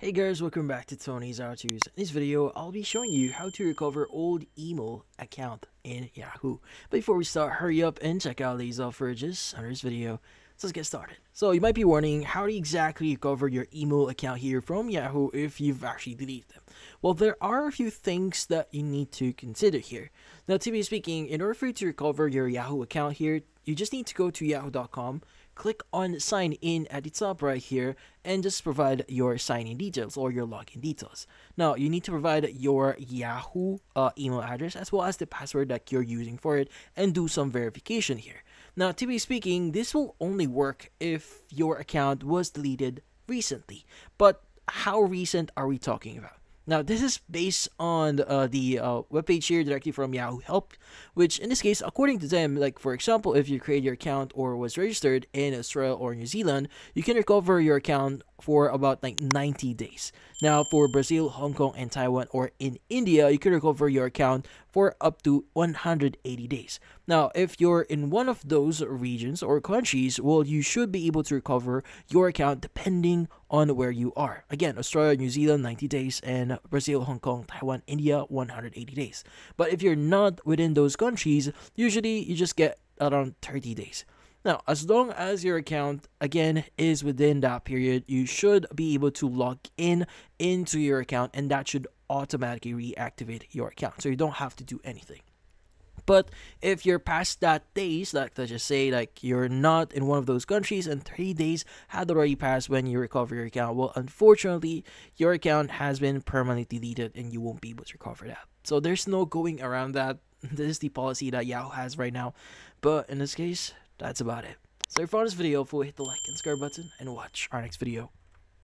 Hey guys, welcome back to Tony's How-Tos. In this video, I'll be showing you how to recover old email account in Yahoo. Before we start, hurry up and check out these offerages under this video. So let's get started. So you might be wondering, how you exactly recover your email account here from Yahoo if you've actually deleted them? Well, there are a few things that you need to consider here. Now, to be speaking, in order for you to recover your Yahoo account here, you just need to go to yahoo.com click on sign in at the top right here and just provide your sign in details or your login details. Now you need to provide your Yahoo uh, email address as well as the password that you're using for it and do some verification here. Now to be speaking, this will only work if your account was deleted recently. But how recent are we talking about? Now, this is based on uh, the uh, webpage here directly from Yahoo Help, which in this case, according to them, like for example, if you create your account or was registered in Australia or New Zealand, you can recover your account for about like 90 days. Now, for Brazil, Hong Kong, and Taiwan, or in India, you can recover your account for up to 180 days. Now, if you're in one of those regions or countries, well, you should be able to recover your account depending on where you are. Again, Australia, New Zealand, 90 days, and Brazil, Hong Kong, Taiwan, India, 180 days. But if you're not within those countries, usually you just get around 30 days. Now, as long as your account again is within that period, you should be able to log in into your account and that should automatically reactivate your account. So you don't have to do anything. But if you're past that days, like let's just say like you're not in one of those countries and three days had already passed when you recover your account, well unfortunately your account has been permanently deleted and you won't be able to recover that. So there's no going around that. This is the policy that Yahoo has right now. But in this case, that's about it. So if you found this video, hit the like and subscribe button and watch our next video.